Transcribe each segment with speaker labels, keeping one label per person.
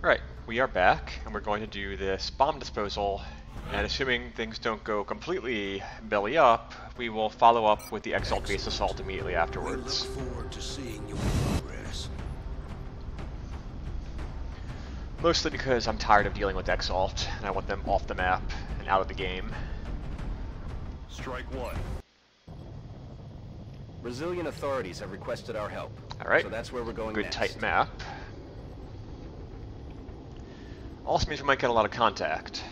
Speaker 1: Right, we are back, and we're going to do this bomb disposal, and assuming things don't go completely belly up, we will follow up with the Exalt base assault immediately afterwards.
Speaker 2: We look forward to seeing your progress.
Speaker 1: Mostly because I'm tired of dealing with Exalt, and I want them off the map and out of the game.
Speaker 3: Strike one.
Speaker 4: Brazilian authorities have requested our help.
Speaker 1: Alright,
Speaker 4: So that's where we're going
Speaker 1: good
Speaker 4: next.
Speaker 1: tight map. Also means we might get a lot of contact.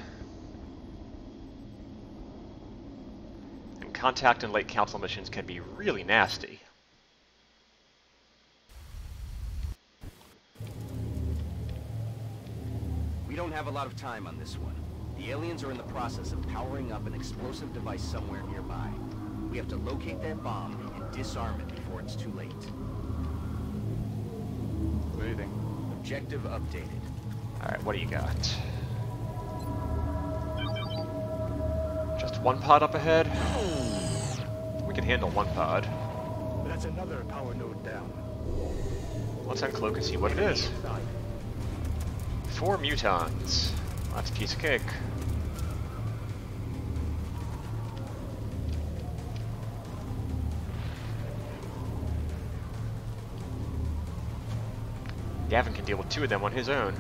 Speaker 1: And contact in late council missions can be really nasty.
Speaker 4: We don't have a lot of time on this one. The aliens are in the process of powering up an explosive device somewhere nearby. We have to locate that bomb and disarm it before it's too late.
Speaker 3: Waiting.
Speaker 4: Objective updated.
Speaker 1: Alright, what do you got? Just one pod up ahead? We can handle one pod.
Speaker 3: That's another power node down.
Speaker 1: Let's uncloak and see what it is. Four mutons. That's a piece of cake. Gavin can deal with two of them on his own.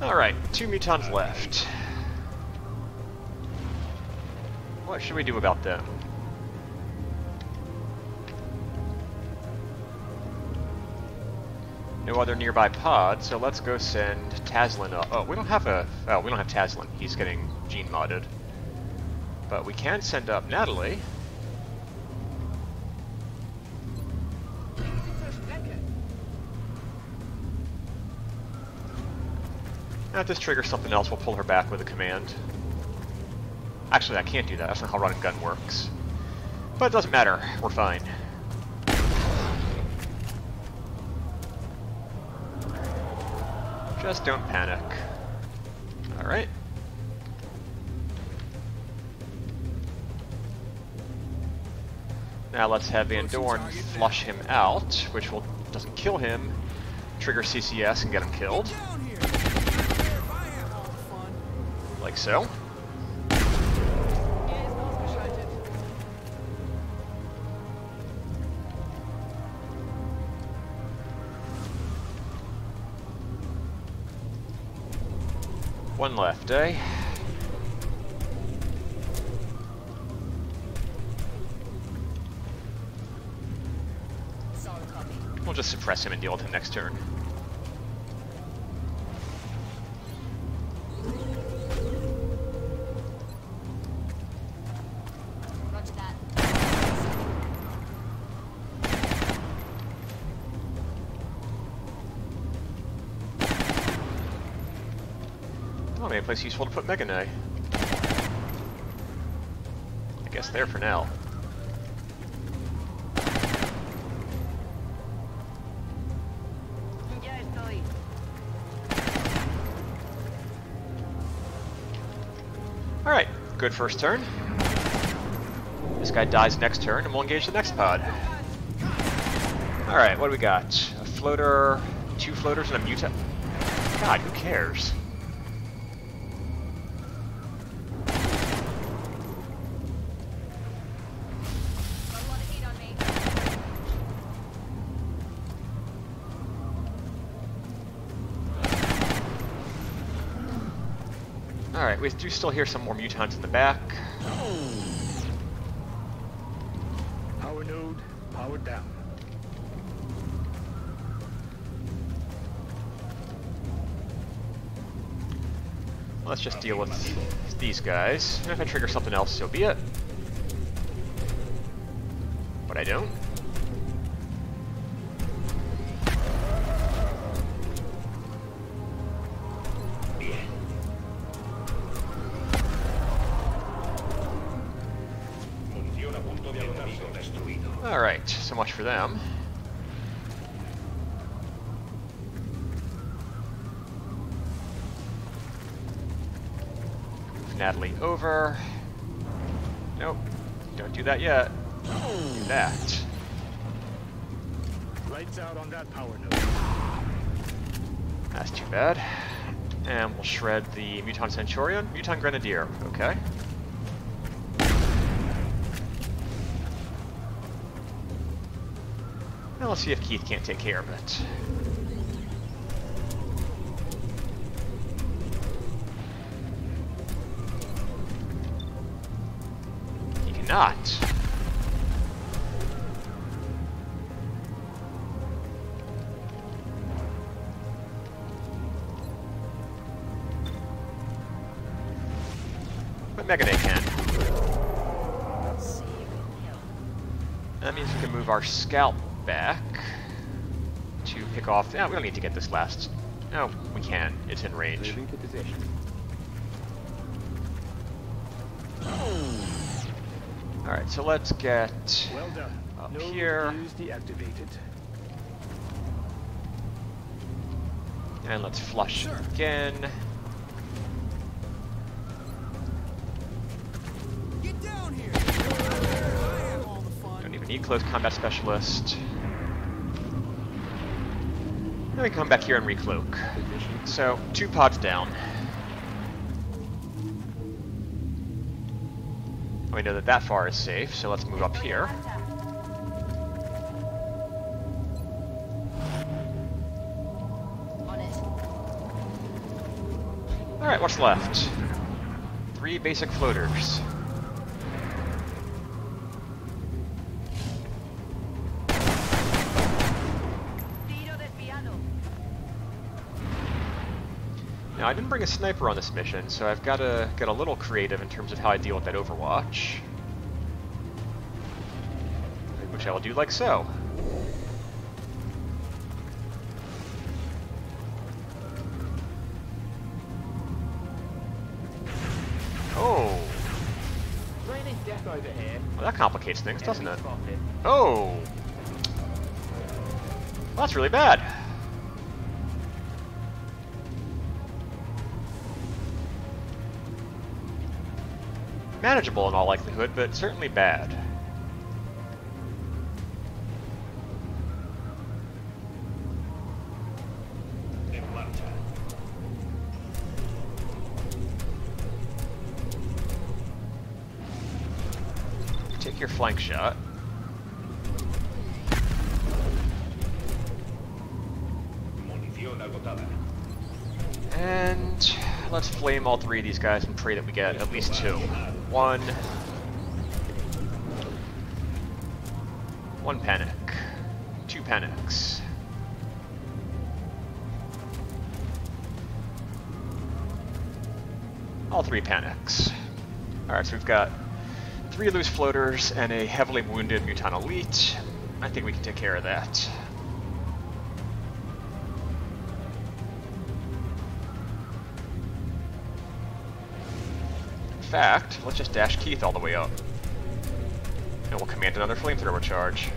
Speaker 1: Alright, two mutons left. What should we do about them? No other nearby pod, so let's go send Taslin up. Oh, we don't have a... Oh, we don't have Taslin. He's getting gene modded. But we can send up Natalie. And if this triggers something else, we'll pull her back with a command. Actually, I can't do that. That's not how run and gun works. But it doesn't matter. We're fine. Just don't panic. Alright. Now let's have Van Dorn flush him out, which will doesn't kill him, trigger CCS and get him killed.
Speaker 2: Down here! I have all the fun.
Speaker 1: Like so. One left, eh? We'll just suppress him and deal with him next turn. Place useful to put Mega Knight. I guess there for now. Alright, good first turn. This guy dies next turn, and we'll engage the next pod. Alright, what do we got? A floater, two floaters, and a Muton. God, who cares? Alright, we do still hear some more mutons in the back.
Speaker 3: Power node powered down.
Speaker 1: Let's just deal with these guys. And if I trigger something else, so be it. But I don't. Alright, so much for them. Move Natalie over. Nope, don't do that yet. Do that.
Speaker 3: Lights out on that power node.
Speaker 1: That's too bad. And we'll shred the Muton Centurion. Muton Grenadier, okay. Now let's see if Keith can't take care of it. He cannot. But Mega Day can. That means we can move our scalp back to pick off. Yeah, we don't need to get this last. No, we can. It's in range.
Speaker 5: Moving to position.
Speaker 1: Alright, so let's get.
Speaker 3: Well done.
Speaker 1: Up
Speaker 3: Node
Speaker 1: here.
Speaker 3: is deactivated.
Speaker 1: And let's flush again. Close combat specialist. Let me come back here and recloak. So, two pods down. We know that that far is safe, so let's move up here. Alright, what's left? Three basic floaters. Now, I didn't bring a sniper on this mission, so I've got to get a little creative in terms of how I deal with that Overwatch. Which I will do like so. Oh,
Speaker 5: Raining death over here.
Speaker 1: well, that complicates things, doesn't it? Oh! Well, that's really bad. Manageable in all likelihood, but certainly bad. Take your flank shot. And let's flame all three of these guys and pray that we get at least two. One. One panic. Two panics. All three panics. Alright, so we've got three loose floaters and a heavily wounded Muton Elite. I think we can take care of that. Fact, let's just dash Keith all the way up. And we'll command another flamethrower charge.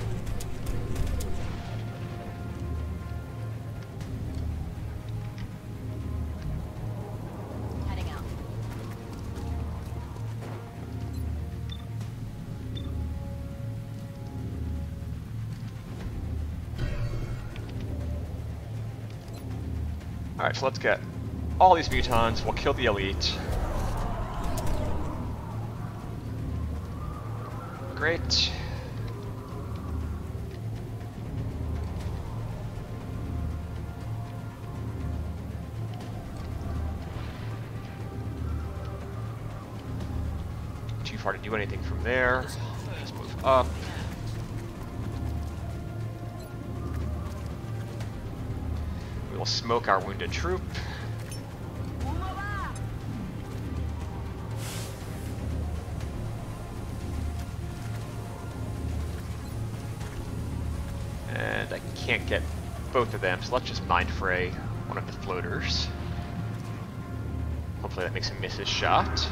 Speaker 6: Heading out.
Speaker 1: Alright, so let's get all these mutons. We'll kill the elite. Great. Too far to do anything from there. Just move up. We will smoke our wounded troop. both of them, so let's just mind fray one of the floaters. Hopefully that makes him miss his shot.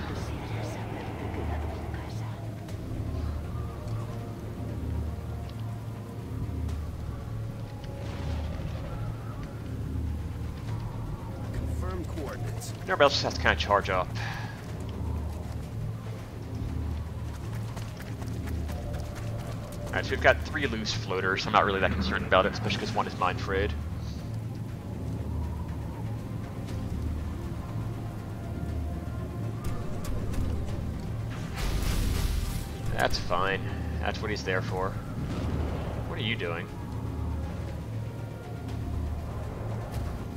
Speaker 1: Everybody else just has to kind of charge up. We've got three loose floaters. So I'm not really that concerned about it, especially because one is mine frayed. That's fine. That's what he's there for. What are you doing?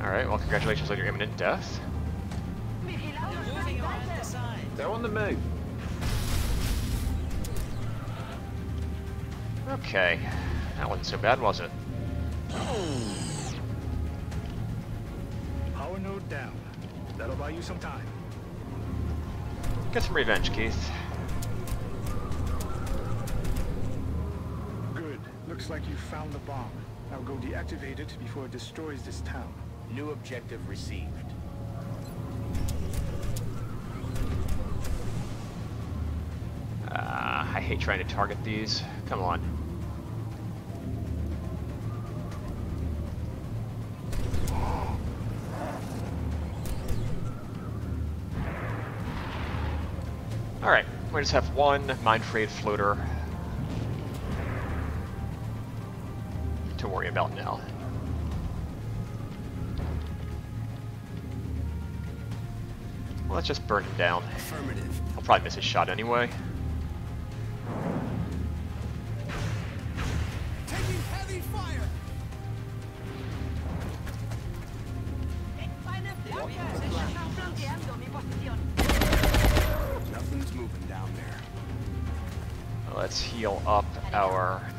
Speaker 1: Alright, well congratulations on your imminent death.
Speaker 5: They're on the move.
Speaker 1: Okay. That wasn't so bad, was it?
Speaker 3: Power node down. That'll buy you some time.
Speaker 1: Get some revenge, Keith.
Speaker 3: Good. Looks like you found the bomb. Now go deactivate it before it destroys this town.
Speaker 4: New objective received.
Speaker 1: Uh, I hate trying to target these. Come on. We just have one Mind Frayed floater to worry about now. Well, let's just burn him down.
Speaker 2: Affirmative.
Speaker 1: I'll probably miss his shot anyway.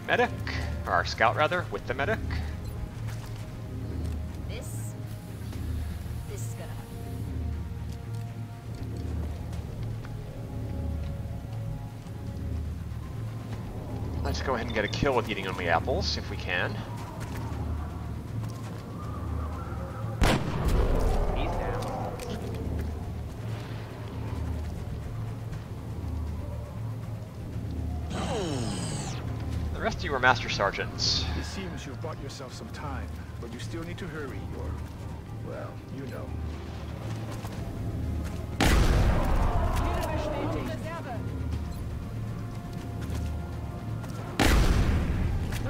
Speaker 1: Medic, or our scout rather, with the medic.
Speaker 7: This, this is gonna happen.
Speaker 1: Let's go ahead and get a kill with eating only apples, if we can. You are Master Sergeants.
Speaker 3: It seems you've bought yourself some time, but you still need to hurry or, well, you know.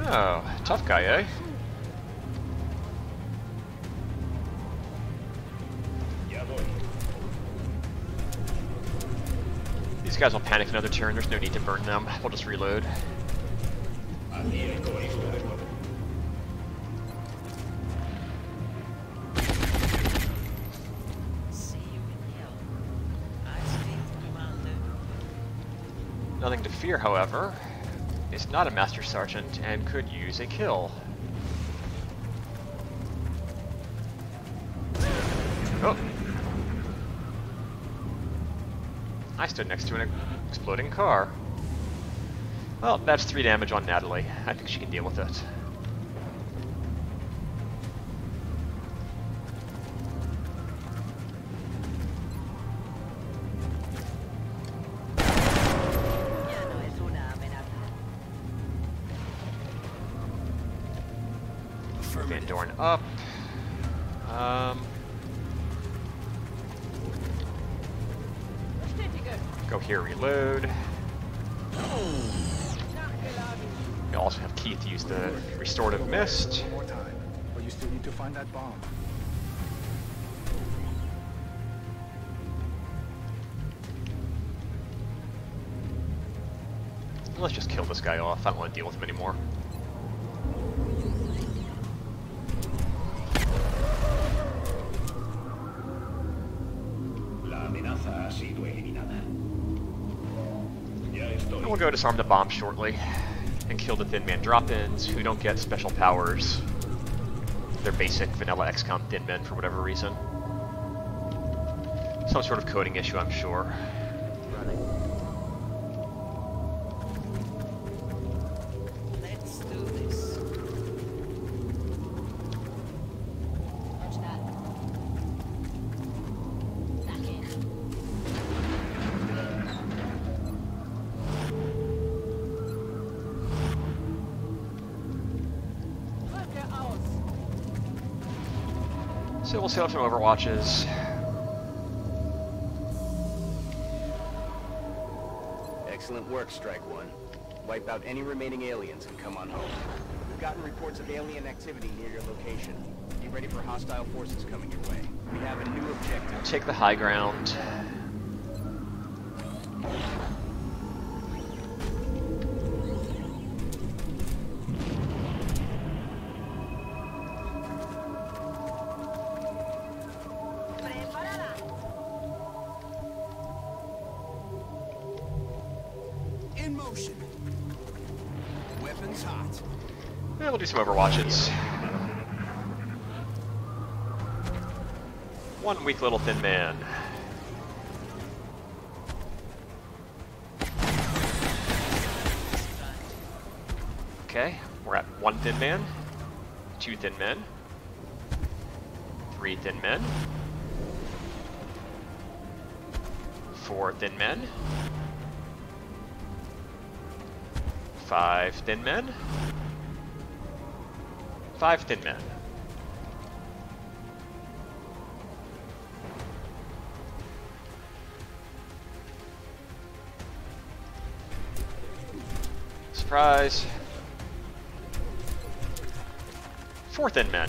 Speaker 1: Oh, tough guy, eh? These guys will panic another turn, there's no need to burn them. We'll just reload. Nothing to fear, however. Is not a Master Sergeant and could use a kill. Oh! I stood next to an exploding car. Well, that's three damage on Natalie. I think she can deal with it. Also have Keith use the restorative mist.
Speaker 3: More time, but you still need to find that bomb.
Speaker 1: Let's just kill this guy off. I don't want to deal with him anymore.
Speaker 3: La amenaza ha sido eliminada. Ya estoy.
Speaker 1: And we'll go disarm the bomb shortly and kill the Thin Man drop-ins who don't get special powers. They're basic vanilla XCOM Thin Men for whatever reason. Some sort of coding issue, I'm sure. So we'll see what some overwatches.
Speaker 4: Excellent work, Strike One. Wipe out any remaining aliens and come on home. We've gotten reports of alien activity near your location. Be ready for hostile forces coming your way. We have a new objective.
Speaker 1: Take the high ground.
Speaker 2: Motion. Weapons hot.
Speaker 1: Yeah, we'll do some overwatches. One weak little thin man. Okay, we're at one thin man, two thin men, three thin men, four thin men, five thin men, five thin men. Surprise. Four thin men.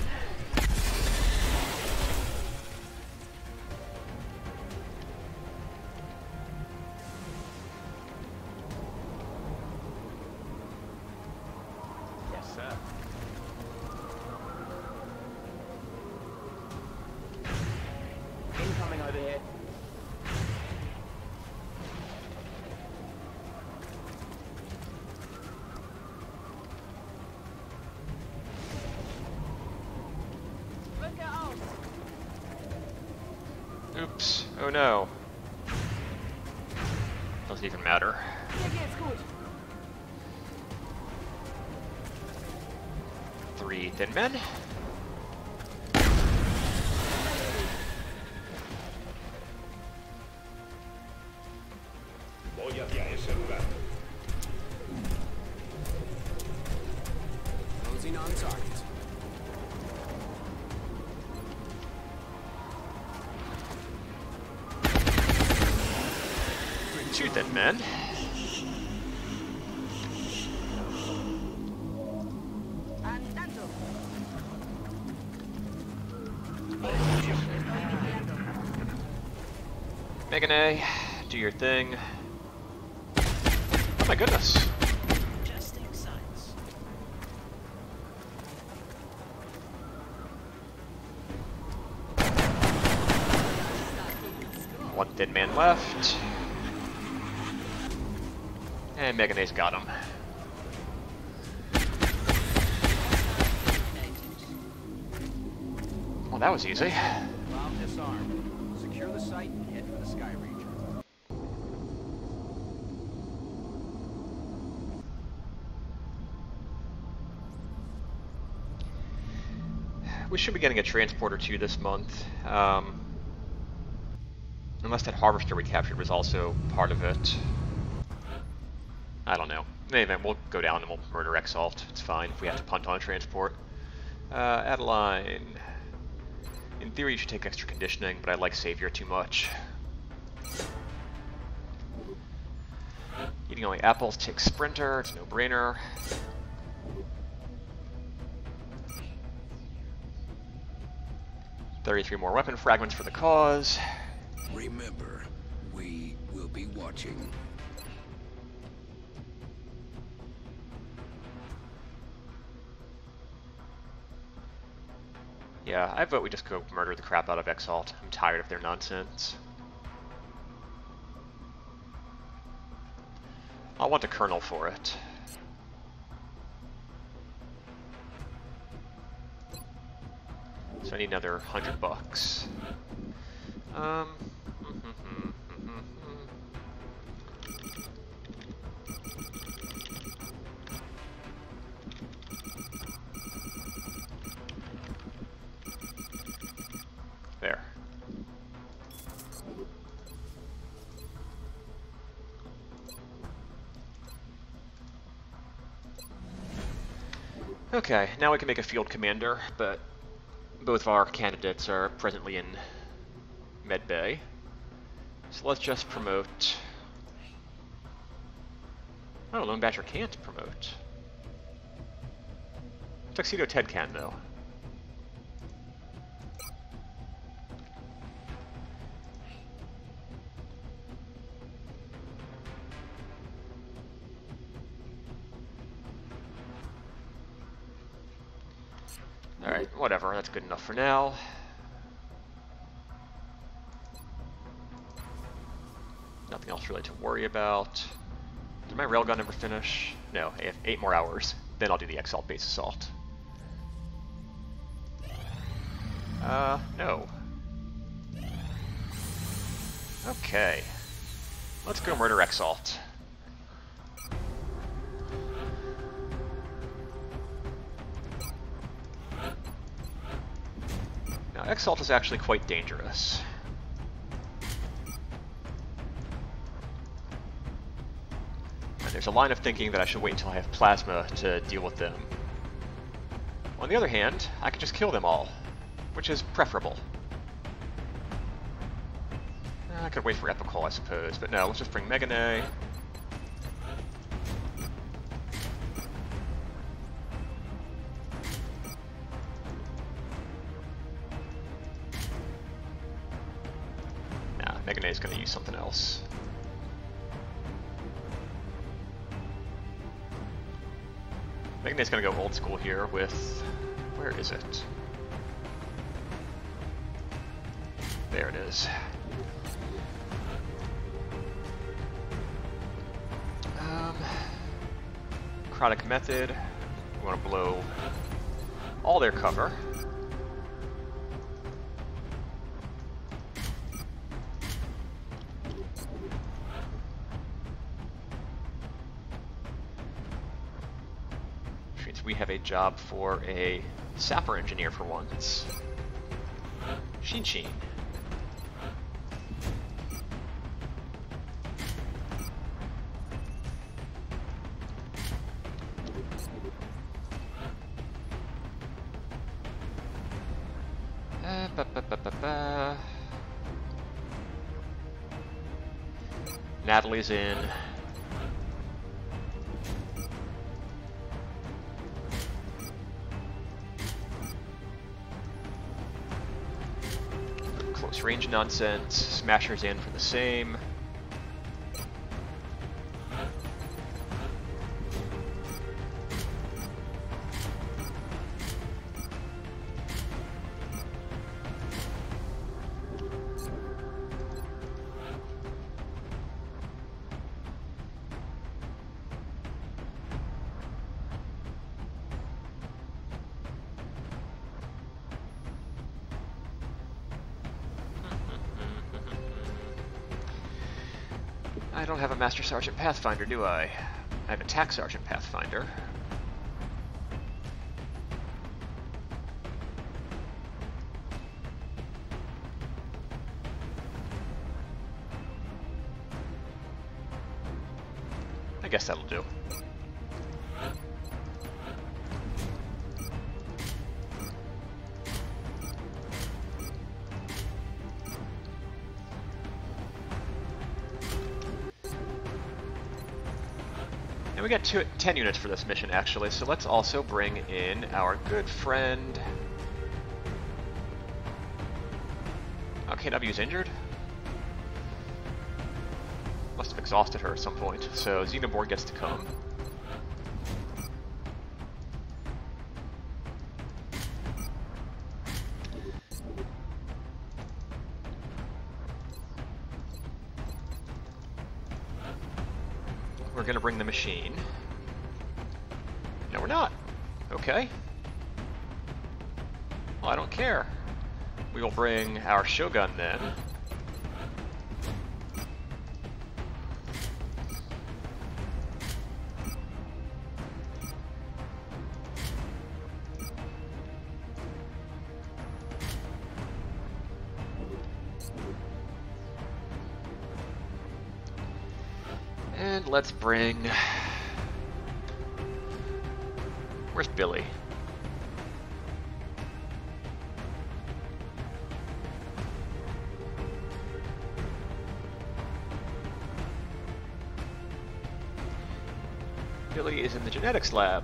Speaker 1: Three thin men. Megan A, do your thing. Oh my goodness. One dead man left. And Megan A's got him. Well, that was easy.
Speaker 4: Secure the site
Speaker 1: We should be getting a transport or two this month. Um, unless that harvester we captured was also part of it. I don't know. In any event, we'll go down and we'll murder Exalt. It's fine if we have to punt on a transport. Uh, Adeline. In theory, you should take extra conditioning, but I like Savior too much. Eating only apples, takes Sprinter. It's no-brainer. Thirty-three more weapon fragments for the cause.
Speaker 2: Remember, we will be watching.
Speaker 1: Yeah, I vote we just go murder the crap out of Exalt. I'm tired of their nonsense. I want a colonel for it. So I need another hundred bucks. Um. There. Okay, now we can make a field commander, but both of our candidates are presently in Med Bay. So let's just promote Oh, Lone Badger can't promote. Tuxedo Ted can, though. Good enough for now. Nothing else really to worry about. Did my railgun ever finish? No, I have eight more hours. Then I'll do the Exalt base assault. Uh, no. Okay. Let's go murder Exalt. Now, Exalt is actually quite dangerous. And there's a line of thinking that I should wait until I have plasma to deal with them. On the other hand, I could just kill them all, which is preferable. Eh, I could wait for Epical, I suppose, but no, let's just bring Megane. Megana's gonna go old school here with... Where is it? There it is. Um, Chronic Method. We want to blow all their cover. We have a job for a sapper engineer for once. Shin Shin. Uh. Natalie's in. Range nonsense. Smasher's in for the same. I don't have a Master Sergeant Pathfinder, do I? I have a Tech Sergeant Pathfinder. I guess that'll do. And we got two, 10 units for this mission, actually, so let's also bring in our good friend... Oh, KW's injured? Must have exhausted her at some point, so Xenoborg gets to come. Machine. No, we're not. Okay. Well, I don't care. We will bring our Shogun then. And let's bring... Where's Billy? Billy is in the genetics lab.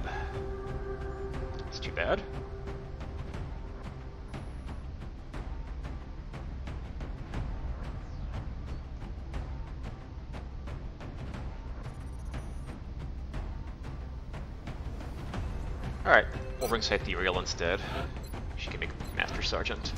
Speaker 1: We'll ring Cythereal instead. She can make Master Sergeant.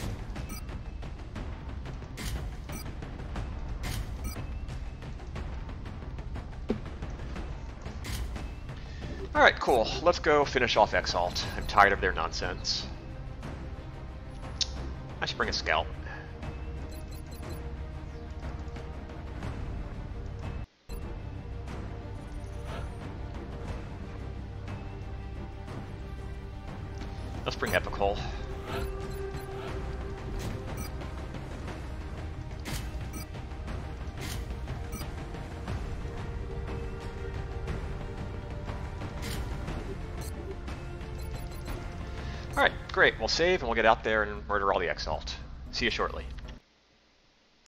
Speaker 1: Alright, cool. Let's go finish off Exalt. I'm tired of their nonsense. I should bring a scout. We'll save and we'll get out there and murder all the Exalt. See you shortly.